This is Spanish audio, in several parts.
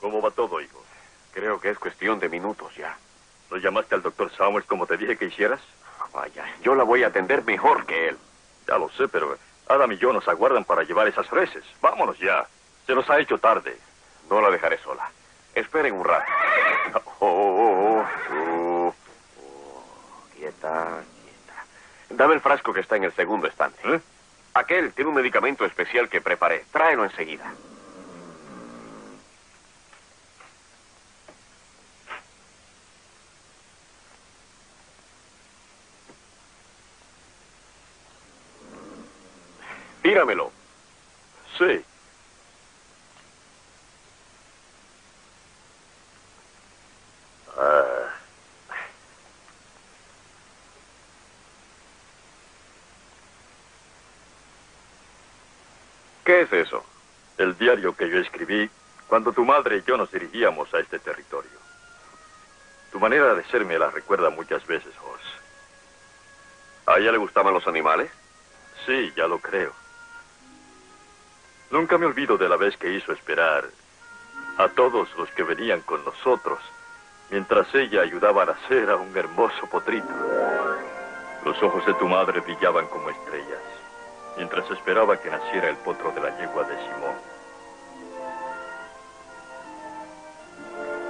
¿Cómo va todo, hijo? Creo que es cuestión de minutos ya. ¿No llamaste al doctor Samuels como te dije que hicieras? Ah, vaya, yo la voy a atender mejor que él. Ya lo sé, pero Adam y yo nos aguardan para llevar esas reses. Vámonos ya. Se nos ha hecho tarde. No la dejaré sola. Esperen un rato. Oh, oh, oh, oh. Quieta, quieta. Dame el frasco que está en el segundo estante. ¿Eh? Aquel tiene un medicamento especial que preparé. Tráelo enseguida. Tíramelo. Sí. Ah. ¿Qué es eso? El diario que yo escribí cuando tu madre y yo nos dirigíamos a este territorio. Tu manera de ser me la recuerda muchas veces, Hoss. ¿A ella le gustaban los animales? Sí, ya lo creo. Nunca me olvido de la vez que hizo esperar a todos los que venían con nosotros, mientras ella ayudaba a nacer a un hermoso potrito. Los ojos de tu madre brillaban como estrellas, mientras esperaba que naciera el potro de la yegua de Simón.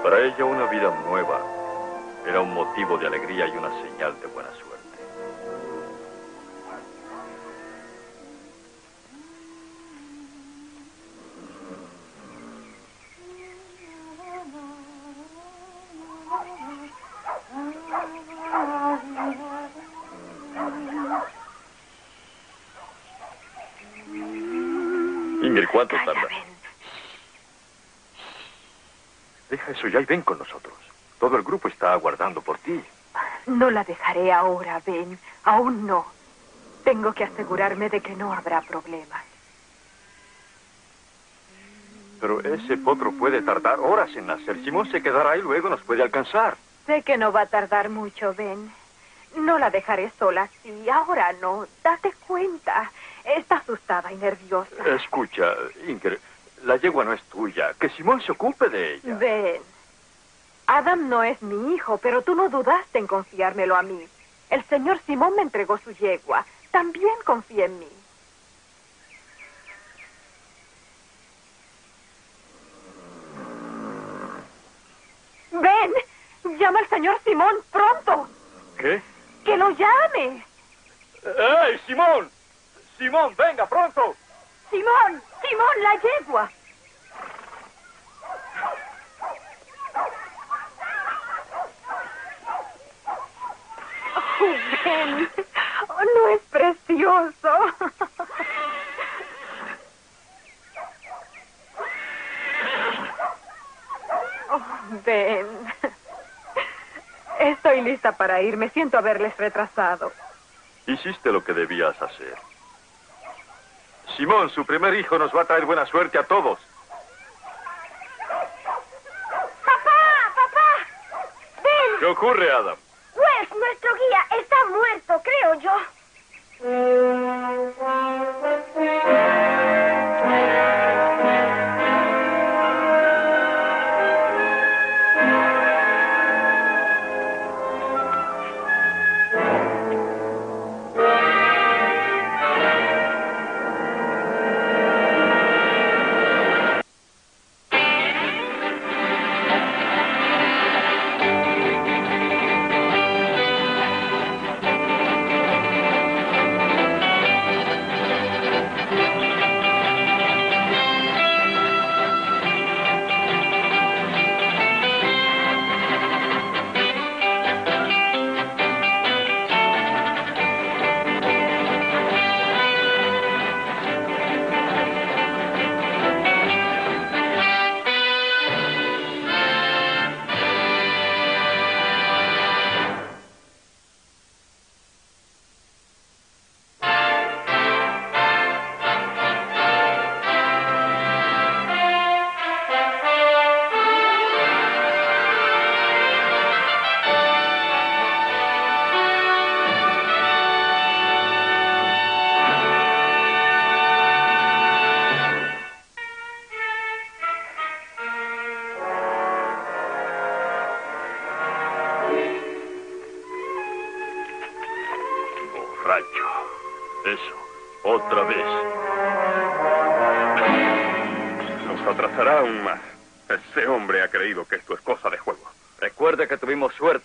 Para ella una vida nueva era un motivo de alegría y una señal de buena suerte. ¿Cuánto Calla, tarda? Deja eso ya y ven con nosotros. Todo el grupo está aguardando por ti. No la dejaré ahora, Ben. Aún no. Tengo que asegurarme de que no habrá problemas. Pero ese potro puede tardar horas en nacer. Simón se quedará y luego nos puede alcanzar. Sé que no va a tardar mucho, Ben. No la dejaré sola así. Ahora no. Date cuenta. Está asustada y nerviosa. Escucha, Ingrid, la yegua no es tuya. Que Simón se ocupe de ella. Ben. Adam no es mi hijo, pero tú no dudaste en confiármelo a mí. El señor Simón me entregó su yegua. También confía en mí. Ven, llama al señor Simón pronto. ¿Qué? Que lo llame. ¡Ey, Simón! Simón, venga, pronto. Simón, Simón, la yegua. Oh, ven. Oh, no es precioso. Oh, ven. Estoy lista para ir. Me siento haberles retrasado. Hiciste lo que debías hacer. Simón, su primer hijo nos va a traer buena suerte a todos. ¡Papá! ¡Papá! ¡Ven! ¿Qué ocurre, Adam? Wes, nuestro guía, está muerto, creo yo.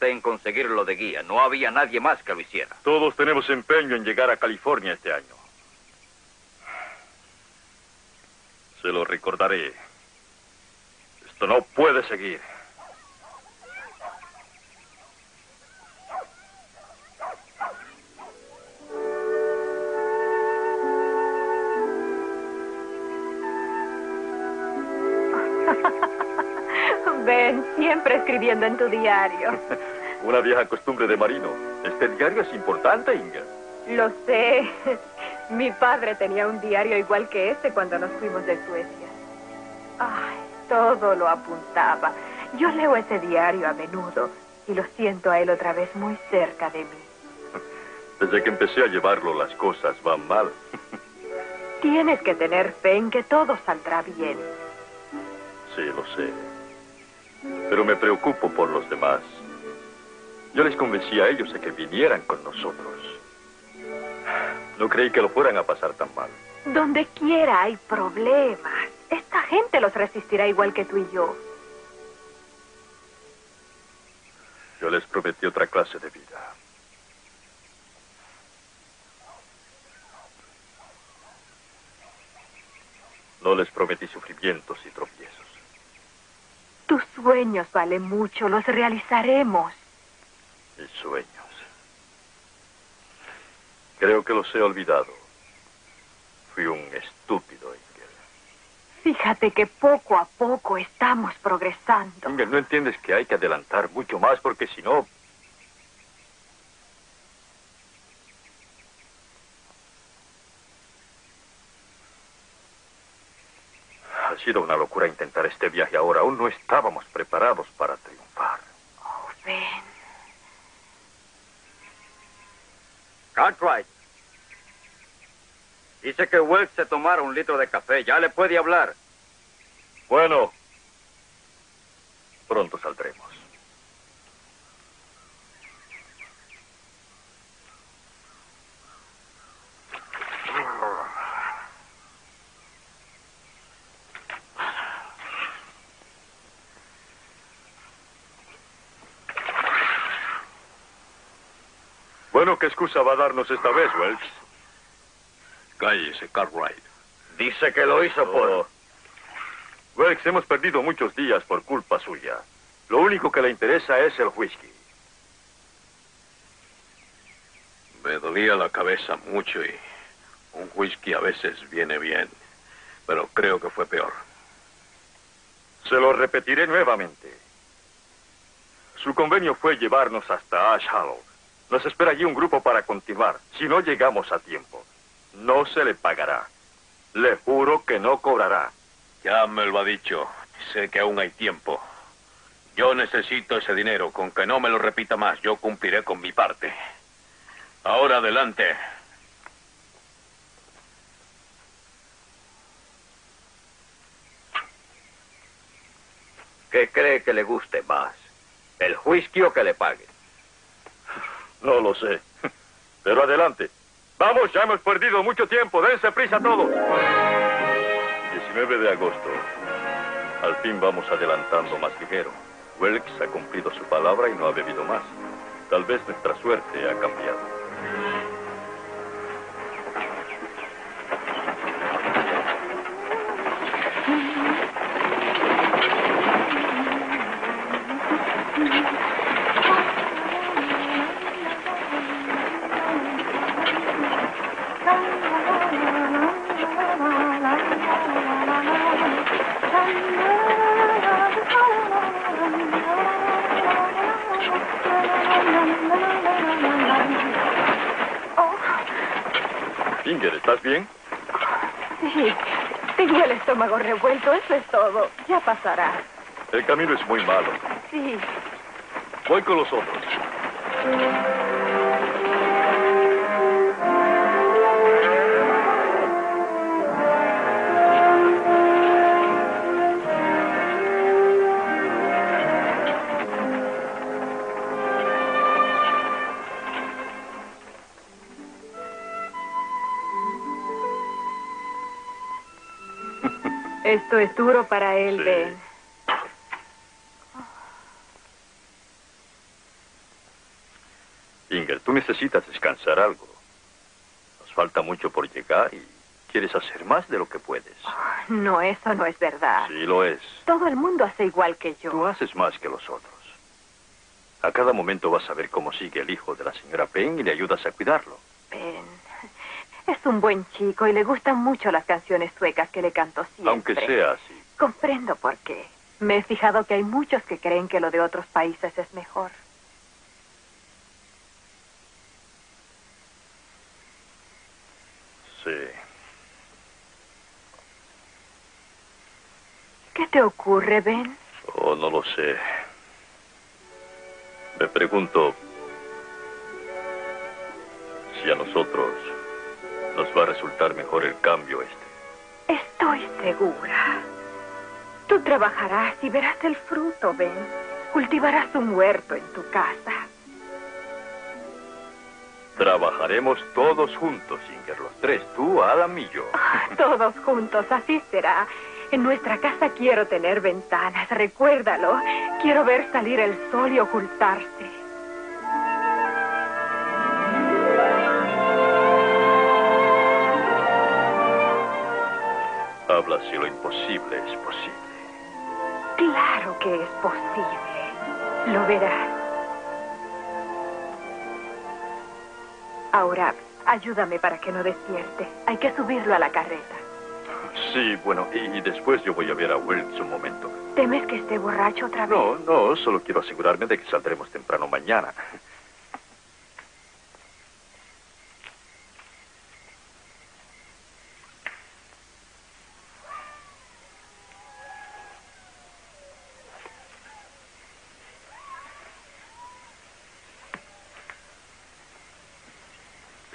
En conseguirlo de guía. No había nadie más que lo hiciera. Todos tenemos empeño en llegar a California este año. Se lo recordaré. Esto no puede seguir. Ben, siempre escribiendo en tu diario. Una vieja costumbre de marino. Este diario es importante, Inga. Lo sé. Mi padre tenía un diario igual que este cuando nos fuimos de Suecia. Ay, todo lo apuntaba. Yo leo ese diario a menudo y lo siento a él otra vez muy cerca de mí. Desde que empecé a llevarlo, las cosas van mal. Tienes que tener fe en que todo saldrá bien. Sí, lo sé. Pero me preocupo por los demás. Yo les convencí a ellos de que vinieran con nosotros. No creí que lo fueran a pasar tan mal. Donde quiera hay problemas. Esta gente los resistirá igual que tú y yo. Yo les prometí otra clase de vida. No les prometí sufrimientos y tropiezos. Tus sueños valen mucho, los realizaremos. Mis sueños. Creo que los he olvidado. Fui un estúpido, Ingel. Fíjate que poco a poco estamos progresando. Ingel, ¿no entiendes que hay que adelantar mucho más? Porque si no... Ha sido una locura intentar este viaje ahora. Aún no estábamos preparados para triunfar. Oh, Ben. Cartwright. Dice que Wells se tomara un litro de café. Ya le puede hablar. Bueno, pronto saldremos. Bueno, ¿qué excusa va a darnos esta vez, Wells? Cállese, Cartwright. Dice que lo hizo por... Wells, hemos perdido muchos días por culpa suya. Lo único que le interesa es el whisky. Me dolía la cabeza mucho y un whisky a veces viene bien. Pero creo que fue peor. Se lo repetiré nuevamente. Su convenio fue llevarnos hasta Ash Hollow. Nos espera allí un grupo para continuar. Si no llegamos a tiempo, no se le pagará. Le juro que no cobrará. Ya me lo ha dicho. Sé que aún hay tiempo. Yo necesito ese dinero. Con que no me lo repita más, yo cumpliré con mi parte. Ahora adelante. ¿Qué cree que le guste más? ¿El whisky o que le pague? No lo sé. Pero adelante. Vamos, ya hemos perdido mucho tiempo. Dense prisa todos. 19 de agosto. Al fin vamos adelantando más ligero. Welks ha cumplido su palabra y no ha bebido más. Tal vez nuestra suerte ha cambiado. Pasará. El camino es muy malo. Sí. Voy con los otros. Él, Sí. Ben. Inger, tú necesitas descansar algo. Nos falta mucho por llegar y quieres hacer más de lo que puedes. No, eso no es verdad. Sí, lo es. Todo el mundo hace igual que yo. Tú haces más que los otros. A cada momento vas a ver cómo sigue el hijo de la señora Penn y le ayudas a cuidarlo. Ben es un buen chico y le gustan mucho las canciones suecas que le canto siempre. Aunque sea así. Comprendo por qué. Me he fijado que hay muchos que creen que lo de otros países es mejor. Sí. ¿Qué te ocurre, Ben? Oh, no lo sé. Me pregunto si a nosotros nos va a resultar mejor el cambio este. Estoy segura. Tú trabajarás y verás el fruto, Ben. Cultivarás un huerto en tu casa. Trabajaremos todos juntos, Inger, los tres, tú, Adam y yo. Todos juntos, así será. En nuestra casa quiero tener ventanas, recuérdalo. Quiero ver salir el sol y ocultarse. Habla si lo imposible es posible. Claro que es posible. Lo verás. Ahora, ayúdame para que no despierte. Hay que subirlo a la carreta. Sí, bueno, y después yo voy a ver a Wilkes un momento. ¿Temes que esté borracho otra vez? No, no, solo quiero asegurarme de que saldremos temprano mañana.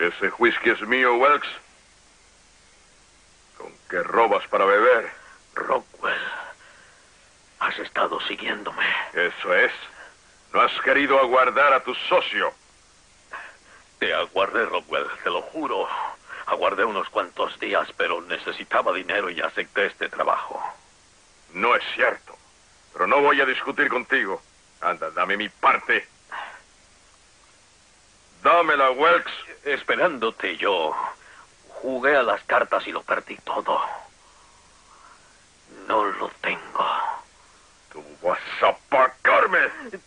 ¿Ese whisky es mío, Welks? ¿Con qué robas para beber? Rockwell, has estado siguiéndome. Eso es. No has querido aguardar a tu socio. Te aguardé, Rockwell, te lo juro. Aguardé unos cuantos días, pero necesitaba dinero y acepté este trabajo. No es cierto. Pero no voy a discutir contigo. Anda, dame mi parte. Dámela, Welks. Esperándote yo, jugué a las cartas y lo perdí todo. No lo tengo. Tú vas a pagarme.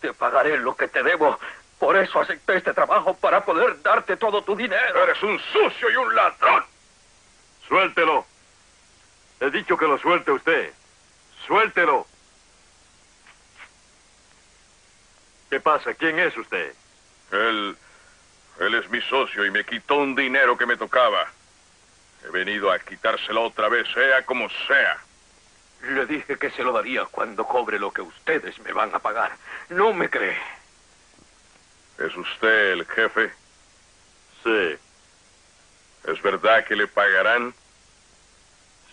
Te pagaré lo que te debo. Por eso acepté este trabajo para poder darte todo tu dinero. Eres un sucio y un ladrón. Suéltelo. He dicho que lo suelte usted. Suéltelo. ¿Qué pasa? ¿Quién es usted? Él. Él es mi socio y me quitó un dinero que me tocaba. He venido a quitárselo otra vez, sea como sea. Le dije que se lo daría cuando cobre lo que ustedes me van a pagar. No me cree. ¿Es usted el jefe? Sí. ¿Es verdad que le pagarán?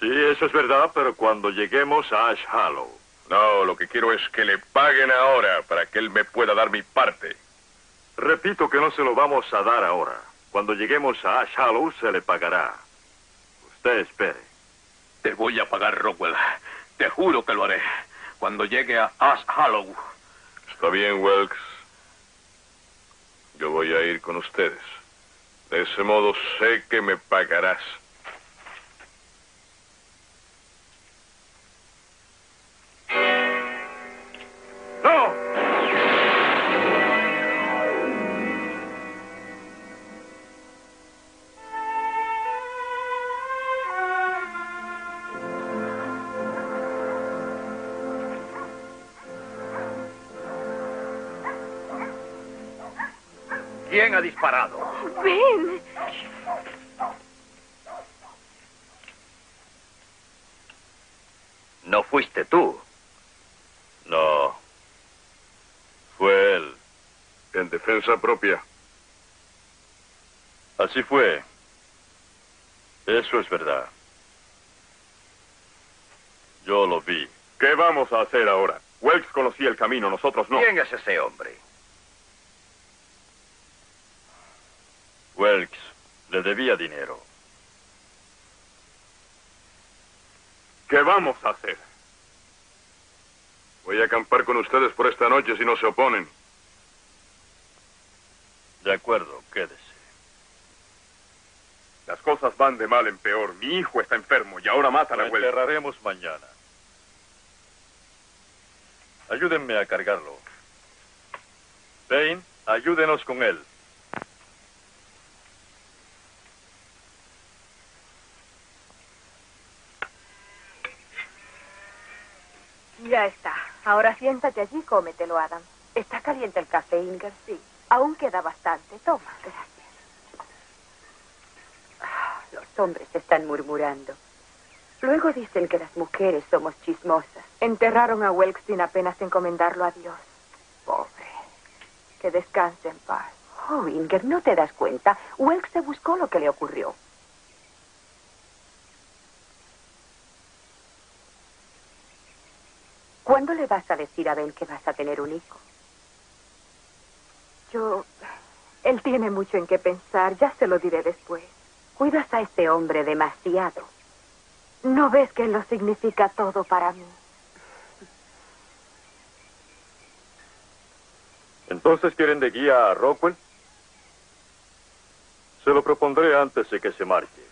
Sí, eso es verdad, pero cuando lleguemos a Ash Hollow. No, lo que quiero es que le paguen ahora para que él me pueda dar mi parte. Repito que no se lo vamos a dar ahora. Cuando lleguemos a Ash Hollow se le pagará. Usted espere. Te voy a pagar, Rockwell. Te juro que lo haré. Cuando llegue a Ash Hollow. Está bien, Welks. Yo voy a ir con ustedes. De ese modo sé que me pagarás. ¡No! ¿Quién ha disparado? Ben, No fuiste tú. No. Fue él. En defensa propia. Así fue. Eso es verdad. Yo lo vi. ¿Qué vamos a hacer ahora? Welks conocía el camino, nosotros no. ¿Quién es ese hombre? Welks le debía dinero. ¿Qué vamos a hacer? Voy a acampar con ustedes por esta noche si no se oponen. De acuerdo, quédese. Las cosas van de mal en peor. Mi hijo está enfermo y ahora matan Lo a Wells. enterraremos mañana. Ayúdenme a cargarlo. Payne, ayúdenos con él. Ya está. Ahora siéntate allí y cómetelo, Adam. ¿Está caliente el café, Inger? Sí. Aún queda bastante. Toma. Gracias. Los hombres están murmurando. Luego dicen que las mujeres somos chismosas. Enterraron a Welks sin apenas encomendarlo a Dios. Pobre. Que descanse en paz. Oh, Inger, ¿no te das cuenta? Welks se buscó lo que le ocurrió. ¿Cuándo le vas a decir a Ben que vas a tener un hijo? Yo... Él tiene mucho en qué pensar. Ya se lo diré después. Cuidas a este hombre demasiado. ¿No ves que lo significa todo para mí? ¿Entonces quieren de guía a Rockwell? Se lo propondré antes de que se marche.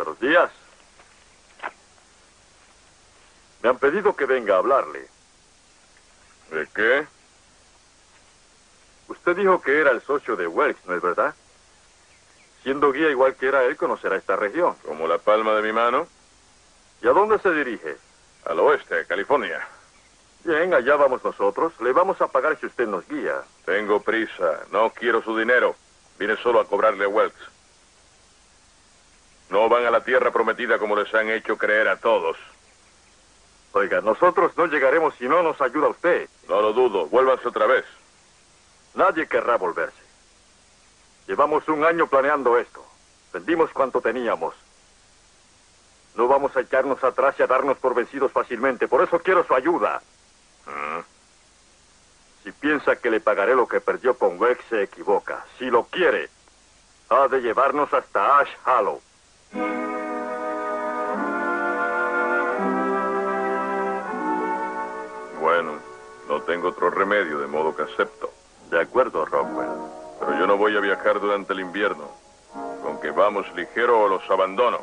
Buenos días. Me han pedido que venga a hablarle. ¿De qué? Usted dijo que era el socio de Welks, ¿no es verdad? Siendo guía igual que era él, conocerá esta región. Como la palma de mi mano. ¿Y a dónde se dirige? Al oeste, California. Bien, allá vamos nosotros. Le vamos a pagar si usted nos guía. Tengo prisa. No quiero su dinero. Vine solo a cobrarle a Welks. No van a la tierra prometida como les han hecho creer a todos. Oiga, nosotros no llegaremos si no nos ayuda usted. No lo dudo. Vuélvanse otra vez. Nadie querrá volverse. Llevamos un año planeando esto. Vendimos cuanto teníamos. No vamos a echarnos atrás y a darnos por vencidos fácilmente. Por eso quiero su ayuda. Ah, Si piensa que le pagaré lo que perdió con Wex, se equivoca. Si lo quiere, ha de llevarnos hasta Ash Hollow. No tengo otro remedio, de modo que acepto. De acuerdo, Rockwell. Pero yo no voy a viajar durante el invierno. Con que vamos ligero o los abandono.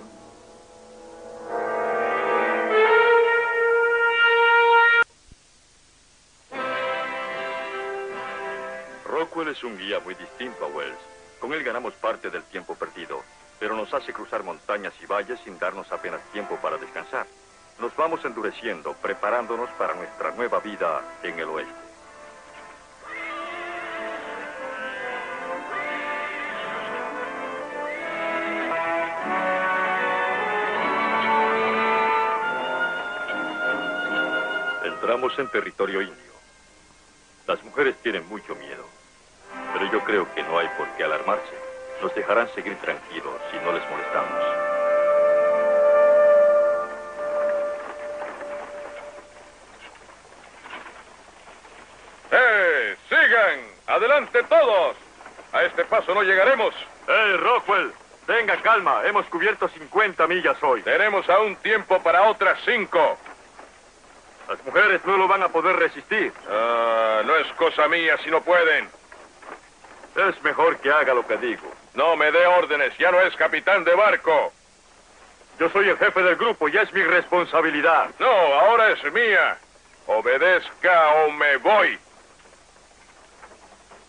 Rockwell es un guía muy distinto a Wells. Con él ganamos parte del tiempo perdido, pero nos hace cruzar montañas y valles sin darnos apenas tiempo para descansar. Nos vamos endureciendo, preparándonos para nuestra nueva vida en el oeste. Entramos en territorio indio. Las mujeres tienen mucho miedo, pero yo creo que no hay por qué alarmarse. Nos dejarán seguir tranquilos si no les molestamos. ¡Adelante todos! A este paso no llegaremos. ¡Hey, Rockwell! Tenga calma, hemos cubierto 50 millas hoy. Tenemos aún tiempo para otras cinco. Las mujeres no lo van a poder resistir. Ah, no es cosa mía si no pueden. Es mejor que haga lo que digo. No me dé órdenes, ya no es capitán de barco. Yo soy el jefe del grupo y es mi responsabilidad. No, ahora es mía. Obedezca o me voy.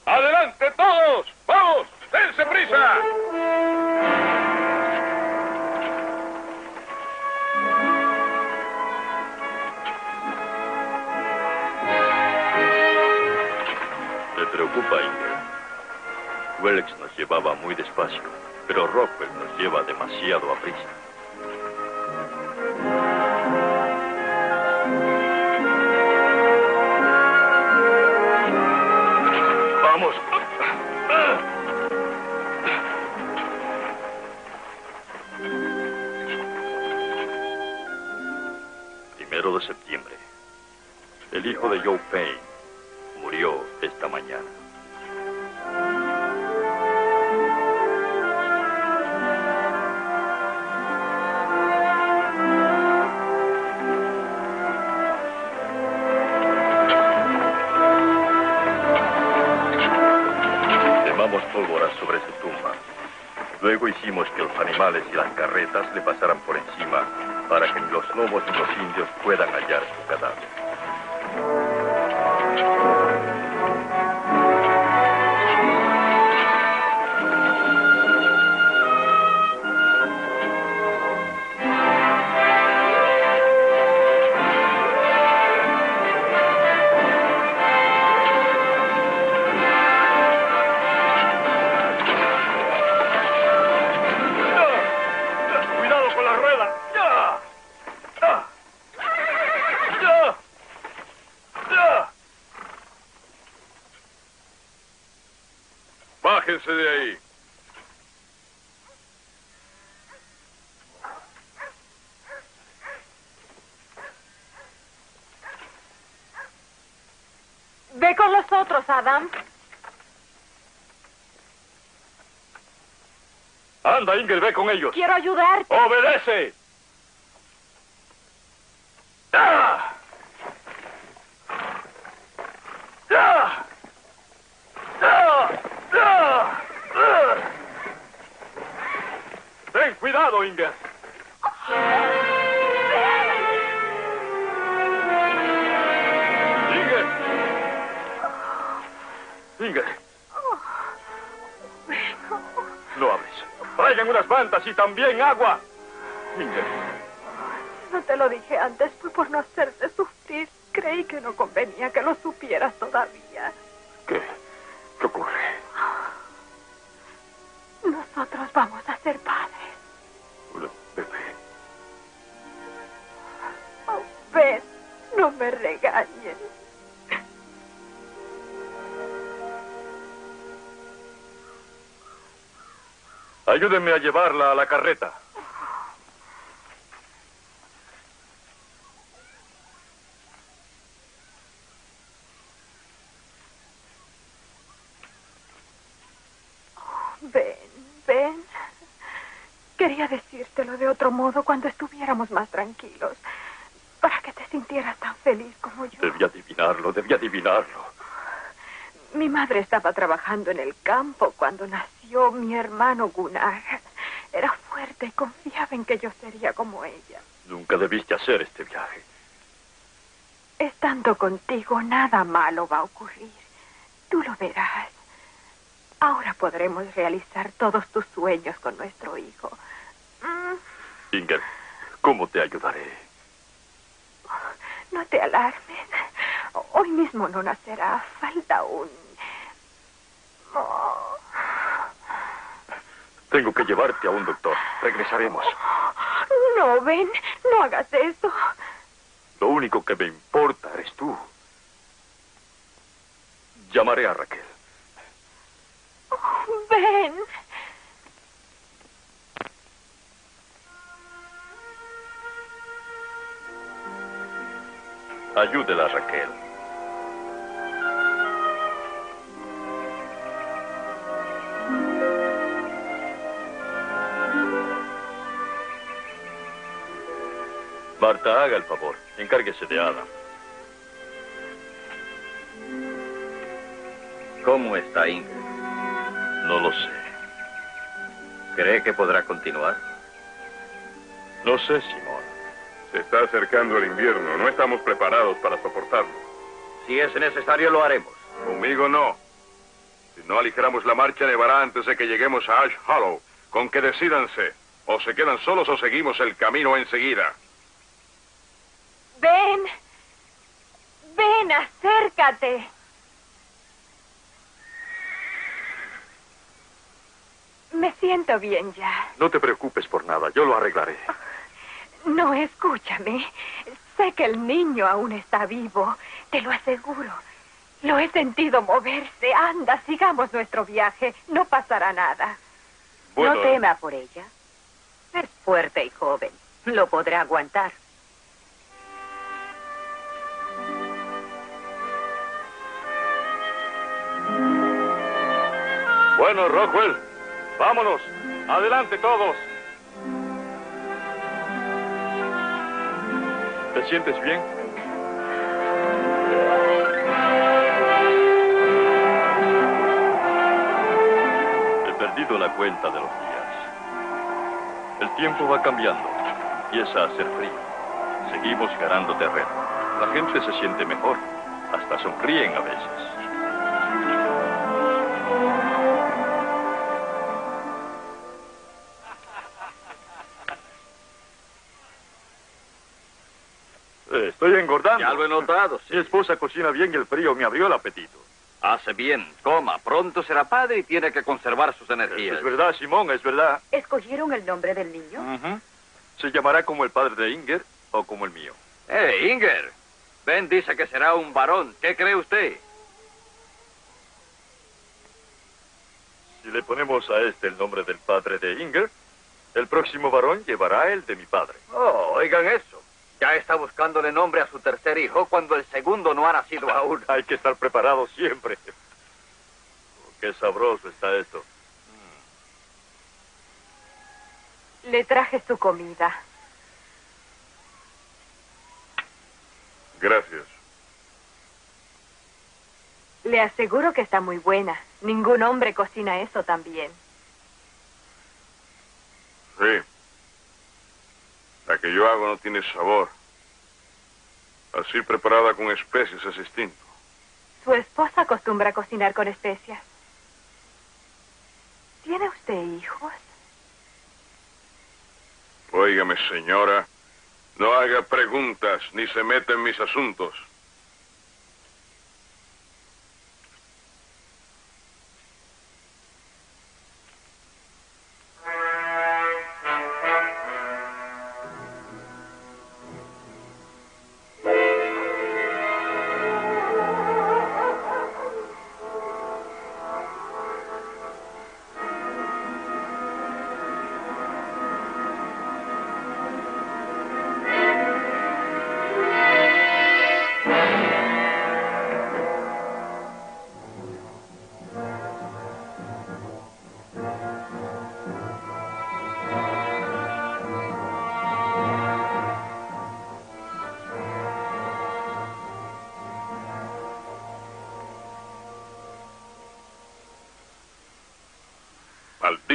¡Adelante todos! ¡Vamos! ¡Dense prisa! Me preocupa, Ingrid. Welks nos llevaba muy despacio, pero Rockwell nos lleva demasiado a prisa. de Joe Payne, murió esta mañana. Quemamos pólvora sobre su tumba. Luego hicimos que los animales y las carretas le pasaran por encima para que ni los lobos ni los indios puedan hallarse. Anda, Inger, ve con ellos. Quiero ayudarte. ¡Obedece! Ten cuidado, Inger. Y también agua. No te lo dije antes, fue por no hacerte sufrir. Creí que no convenía que lo supieras todavía. ¿Qué? ¿Qué ocurre? Ayúdenme a llevarla a la carreta. Ven, ven. Quería decírtelo de otro modo cuando estuviéramos más tranquilos. Para que te sintieras tan feliz como yo. Debía adivinarlo, debía adivinarlo. Mi madre estaba trabajando en el campo cuando nació mi hermano Gunnar. Era fuerte y confiaba en que yo sería como ella. Nunca debiste hacer este viaje. Estando contigo, nada malo va a ocurrir. Tú lo verás. Ahora podremos realizar todos tus sueños con nuestro hijo. Mm, Inger, ¿cómo te ayudaré? No te alarmes. Hoy mismo no nacerá. Falta un... Oh, Tengo que llevarte a un doctor. Regresaremos. No, ven. No hagas eso. Lo único que me importa eres tú. Llamaré a Raquel. Ven. Ayúdela, Raquel. Marta, haga el favor. Encárguese de Adam. ¿Cómo está Ingrid? No lo sé. ¿Cree que podrá continuar? No sé, Simón. Se está acercando el invierno. No estamos preparados para soportarlo. Si es necesario, lo haremos. Conmigo no. Si no aligeramos la marcha, nevará antes de que lleguemos a Ash Hollow. Con que decídanse. O se quedan solos o seguimos el camino enseguida. Ven. Ven, acércate. Me siento bien ya. No te preocupes por nada. Yo lo arreglaré. No, escúchame. Sé que el niño aún está vivo. Te lo aseguro. Lo he sentido moverse. Anda, sigamos nuestro viaje. No pasará nada. Bueno, No tema por ella. Es fuerte y joven. Lo podrá aguantar. Bueno, Rockwell. Vámonos. Adelante todos. ¿Te sientes bien? cuenta de los días. El tiempo va cambiando. Empieza a hacer frío. Seguimos ganando terreno. La gente se siente mejor. Hasta sonríen a veces. Estoy engordando. Ya lo he notado. Mi esposa cocina bien y el frío me abrió el apetito. Hace bien. Coma. Pronto será padre y tiene que conservar sus energías. Es verdad, Simón, es verdad. ¿Escogieron el nombre del niño? Ujú. Se llamará como el padre de Inger o como el mío. ¡Eh, Inger! Ben dice que será un varón. ¿Qué cree usted? Si le ponemos a este el nombre del padre de Inger, el próximo varón llevará el de mi padre. Oh, oigan eso. Ya está buscándole nombre a su tercer hijo cuando el segundo no ha nacido aún. Hay que estar preparado siempre. Oh, qué sabroso está esto. Le traje su comida. Gracias. Le aseguro que está muy buena. Ningún hombre cocina eso tan bien. Sí. La que yo hago no tiene sabor. Así preparada con especies es distinto. Su esposa acostumbra a cocinar con especias. ¿Tiene usted hijos? Óigame, señora, no haga preguntas ni se meta en mis asuntos.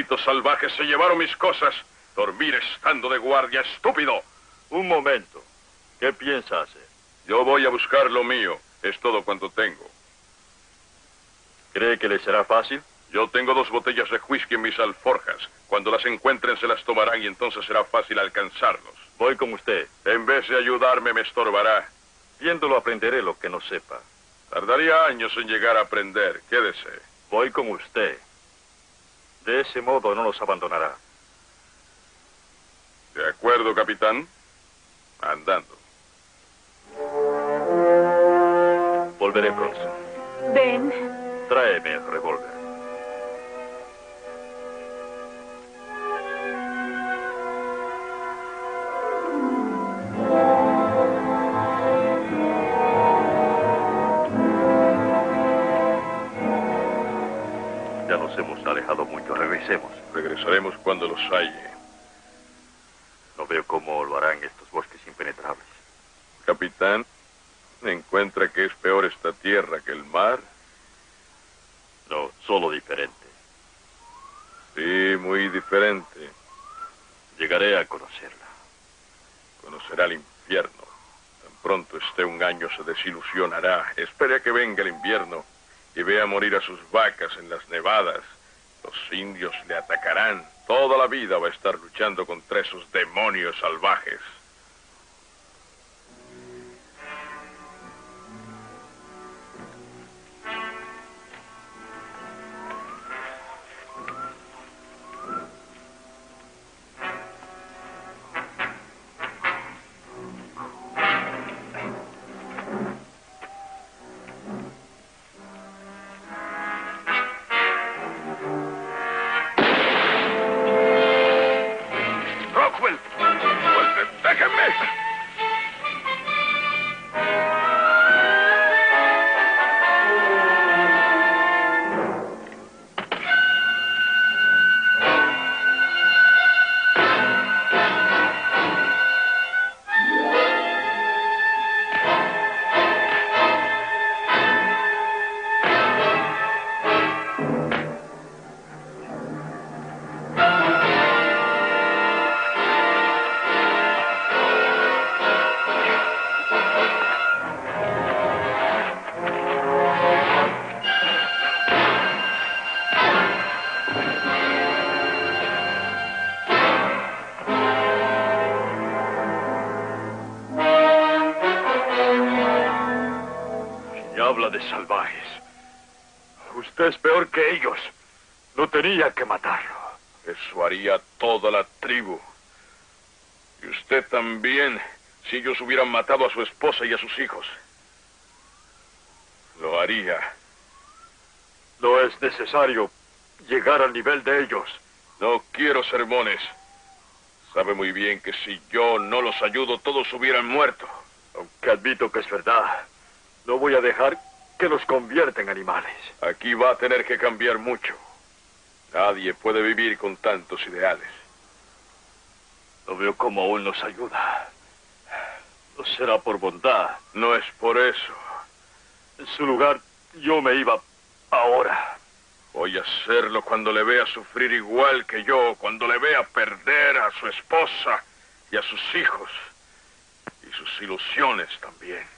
Malditos salvajes se llevaron mis cosas. Dormir estando de guardia, estúpido. Un momento. ¿Qué piensa hacer? Yo voy a buscar lo mío. Es todo cuanto tengo. ¿Cree que le será fácil? Yo tengo dos botellas de whisky en mis alforjas. Cuando las encuentren se las tomarán y entonces será fácil alcanzarlos. Voy con usted. En vez de ayudarme me estorbará. Viéndolo aprenderé lo que no sepa. Tardaría años en llegar a aprender. Quédese. Voy con usted. De ese modo no nos abandonará. ¿De acuerdo, capitán? Andando. Volveré pronto. Ven. Tráeme el revólver. Nos hemos alejado mucho. Regresemos. Regresaremos cuando los halle. No veo cómo lo harán estos bosques impenetrables. Capitán, ¿encuentra que es peor esta tierra que el mar? No, solo diferente. Sí, muy diferente. Llegaré a conocerla. Conocerá el infierno. Tan pronto esté un año se desilusionará. Espere a que venga el invierno y vea morir a sus vacas en las nevadas. Los indios le atacarán. Toda la vida va a estar luchando contra esos demonios salvajes. Habla de salvajes? Usted es peor que ellos. No tenía que matarlo. Eso haría toda la tribu. Y usted también, si ellos hubieran matado a su esposa y a sus hijos. Lo haría. No es necesario llegar al nivel de ellos. No quiero sermones. Sabe muy bien que si yo no los ayudo, todos hubieran muerto. Aunque admito que es verdad, no voy a dejar que los convierta en animales. Aquí va a tener que cambiar mucho. Nadie puede vivir con tantos ideales. No veo cómo aún nos ayuda. No será por bondad. No es por eso. En su lugar, yo me iba ahora. Voy a hacerlo cuando le vea sufrir igual que yo, cuando le vea perder a su esposa y a sus hijos y sus ilusiones también.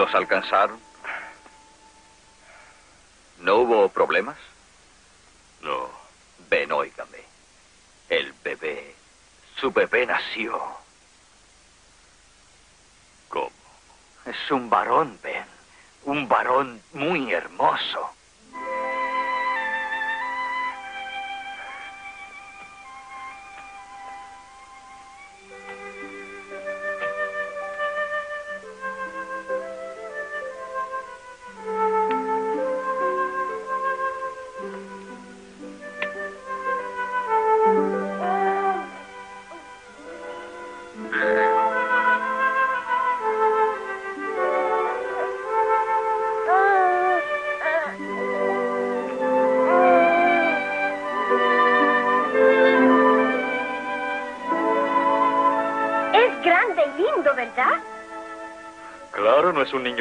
¿Los alcanzaron? ¿No hubo problemas? No. Ven, óigame. El bebé. Su bebé nació. ¿Cómo? Es un varón, Ben. Un varón muy hermoso.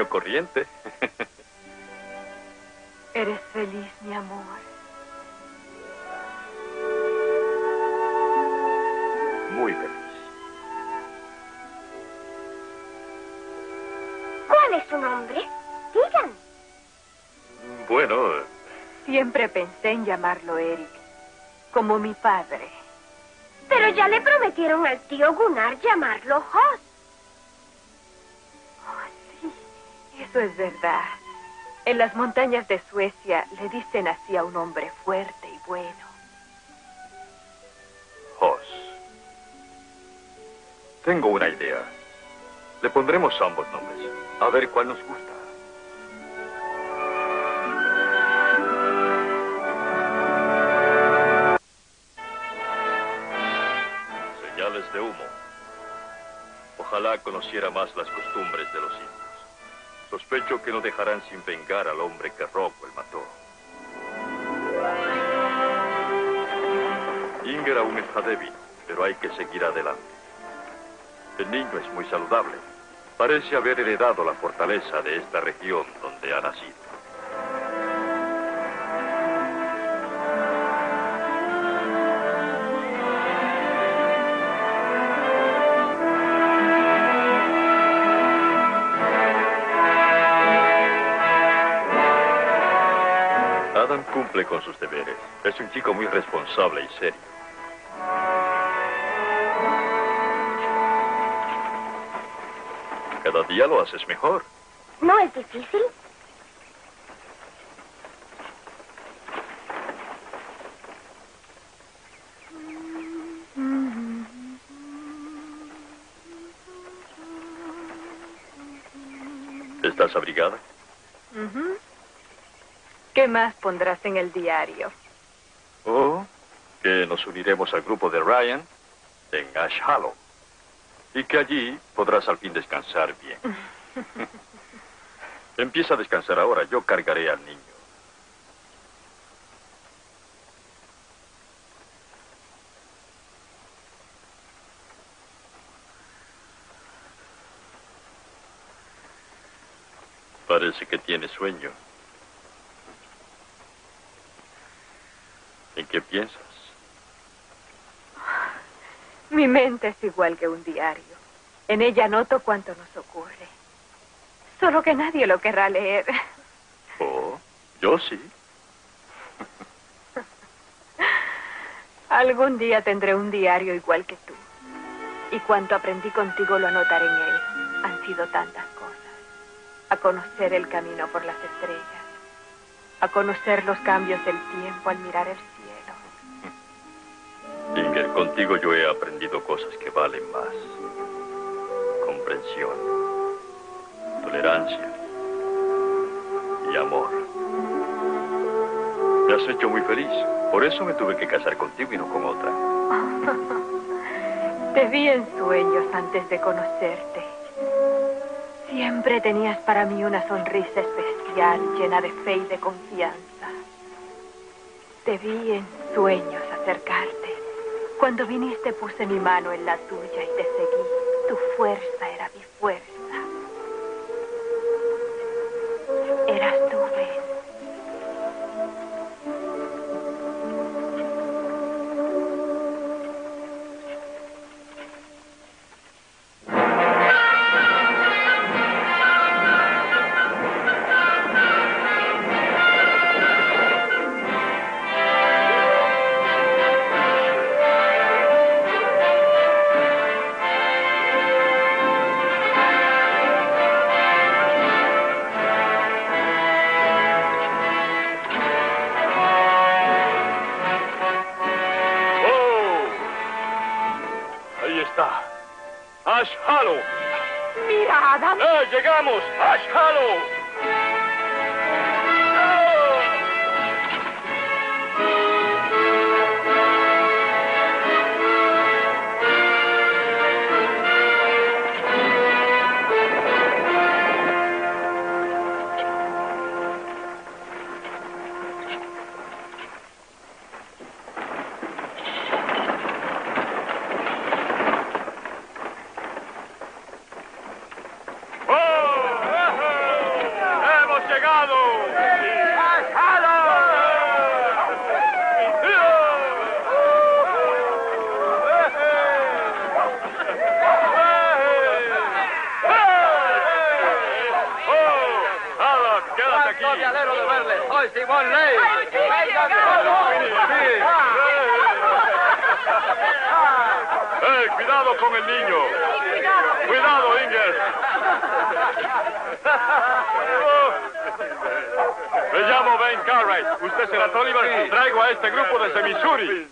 Corriente. ¿Eres feliz, mi amor? Muy feliz. ¿Cuál es su nombre? Digan. Bueno, Siempre pensé en llamarlo Eric, como mi padre. Pero ya le prometieron al tío Gunnar llamarlo. Eso es verdad. En las montañas de Suecia le dicen así a un hombre fuerte y bueno. Hoss. Tengo una idea. Le pondremos ambos nombres. A ver cuál nos gusta. Señales de humo. Ojalá conociera más las costumbres de los indios. Sospecho que no dejarán sin vengar al hombre que Rockwell mató. Inger aún está débil, pero hay que seguir adelante. El niño es muy saludable. Parece haber heredado la fortaleza de esta región donde ha nacido. Cumple con sus deberes. Es un chico muy responsable y serio. Cada día lo haces mejor. ¿No es difícil? ¿Estás abrigada? Ujú. ¿Qué más pondrás en el diario? Oh, que nos uniremos al grupo de Ryan en Ash Hollow. Y que allí podrás al fin descansar bien. Empieza a descansar ahora. Yo cargaré al niño. Parece que tiene sueño. Qué piensas? Mi mente es igual que un diario. En ella noto cuánto nos ocurre. Solo que nadie lo querrá leer. Oh, yo sí. Algún día tendré un diario igual que tú. Y cuanto aprendí contigo lo anotaré en él. Han sido tantas cosas. A conocer el camino por las estrellas. A conocer los cambios del tiempo al mirar el cielo. Inger, contigo yo he aprendido cosas que valen más. Comprensión, tolerancia y amor. Me has hecho muy feliz. Por eso me tuve que casar contigo y no con otra. Te vi en sueños antes de conocerte. Siempre tenías para mí una sonrisa especial, llena de fe y de confianza. Te vi en sueños acercarte. Cuando viniste puse mi mano en la tuya y te seguí. Tu fuerza era mi fuerza. ¡Eh, llegamos! ¡Eh, cuidado con el niño! ¡Cuidado, Inger! Me llamo Ben Cartwright. ¿Usted será Tolliver? Traigo a este grupo desde Missouri.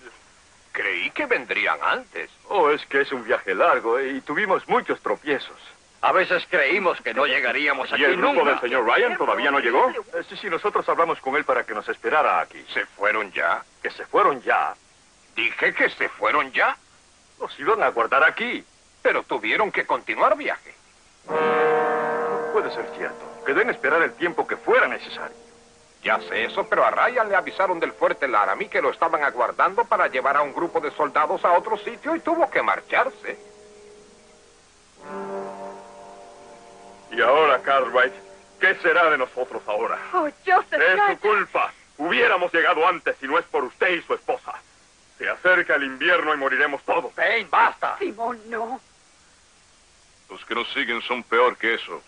Creí que vendrían antes. Oh, es que es un viaje largo eh, y tuvimos muchos tropiezos. A veces creímos que no llegaríamos aquí ¿Y el grupo nunca. del señor Ryan todavía no llegó? Eh, sí, sí, nosotros hablamos con él para que nos esperara aquí. ¿Se fueron ya? Que se fueron ya. Dije que se fueron ya, Nos iban a guardar aquí. pero tuvieron que continuar viaje. Puede ser cierto. Que deben esperar el tiempo que fuera necesario. Ya sé eso, pero a Ryan le avisaron del fuerte Laramie que lo estaban aguardando para llevar a un grupo de soldados a otro sitio y tuvo que marcharse. Y ahora, Cartwright, ¿qué será de nosotros ahora? Oh, Joseph, Es su culpa. Hubiéramos llegado antes si no es por usted y su esposa. Se acerca el invierno y moriremos todos. Ben, basta. Simón, no. Los que nos siguen son peor que eso.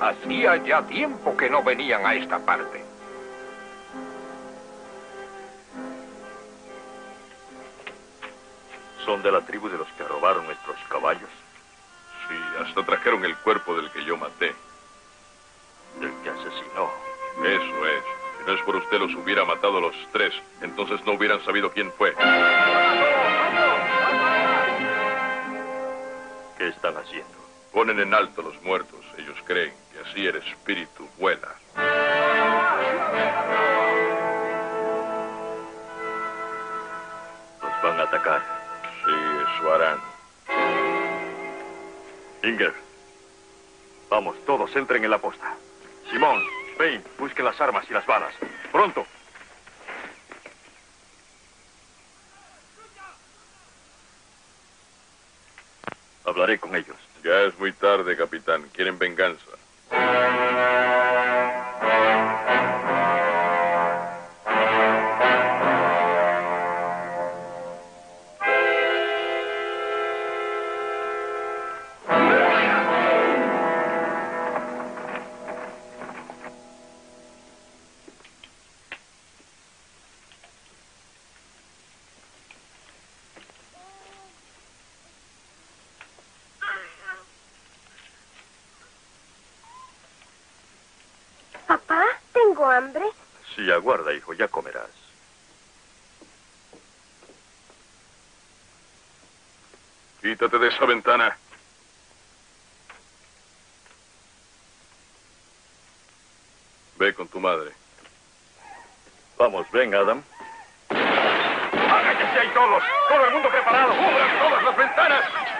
Hacía ya tiempo que no venían a esta parte. ¿Son de la tribu de los que robaron nuestros caballos? Sí, hasta trajeron el cuerpo del que yo maté. Del que asesinó. Eso es. Si no es por usted, los hubiera matado a los tres. Entonces no hubieran sabido quién fue. ¿Qué están haciendo? Ponen en alto a los muertos. Ellos creen que así el espíritu vuela. Nos van a atacar. Sí, eso harán. Inger. Vamos, todos entren en la posta. Simón, Payne, busquen las armas y las balas. Pronto. Hablaré con ellos. Ya es muy tarde, capitán. Quieren venganza. Sí, aguarda, hijo, ya comerás. Quítate de esa ventana. Ve con tu madre. Vamos, ven, Adam. ¡Háganse ahí todos! ¡Todo el mundo preparado! ¡Cubran todas las ventanas!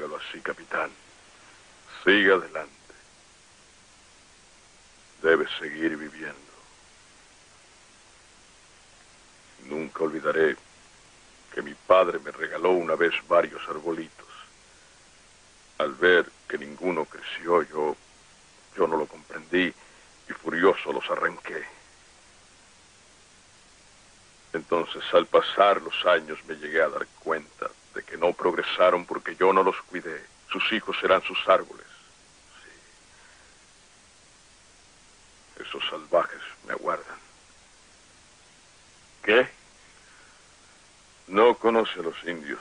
Hágalo así, capitán. Siga adelante. Debe seguir viviendo. Nunca olvidaré que mi padre me regaló una vez varios arbolitos. Al ver que ninguno creció, yo, yo no lo comprendí y furioso los arranqué. Entonces, al pasar los años, me llegué a dar cuenta que no progresaron porque yo no los cuidé. Sus hijos serán sus árboles. Sí. Esos salvajes me aguardan. ¿Qué? No conoce a los indios.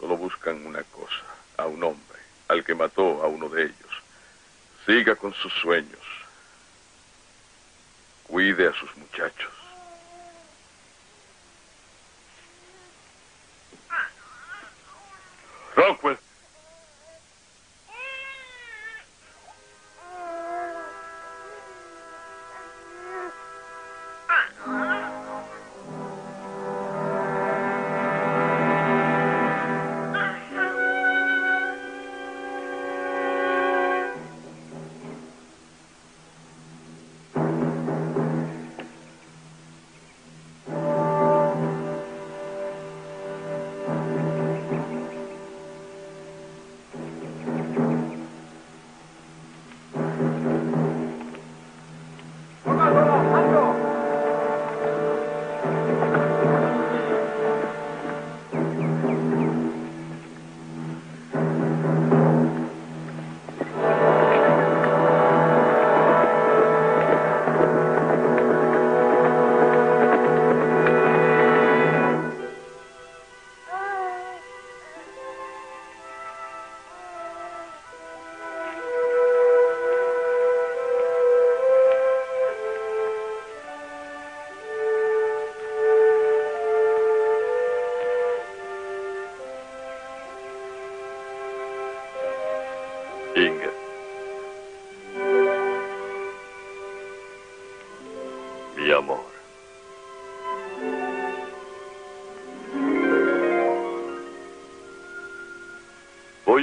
Solo buscan una cosa, a un hombre, al que mató a uno de ellos. Siga con sus sueños. Cuide a sus muchachos. Rockwell. Inger.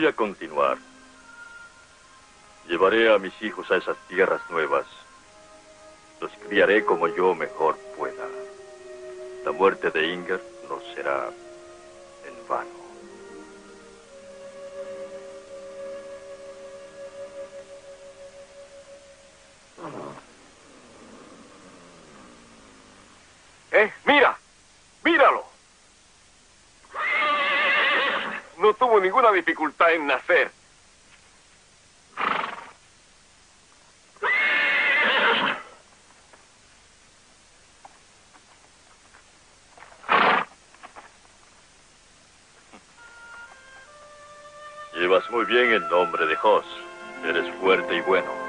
Voy a continuar. Llevaré a mis hijos a esas tierras nuevas. Los criaré como yo mejor pueda. La muerte de Inger no será en vano. Ninguna dificultad en nacer. Llevas muy bien el nombre de Jos. Eres fuerte y bueno.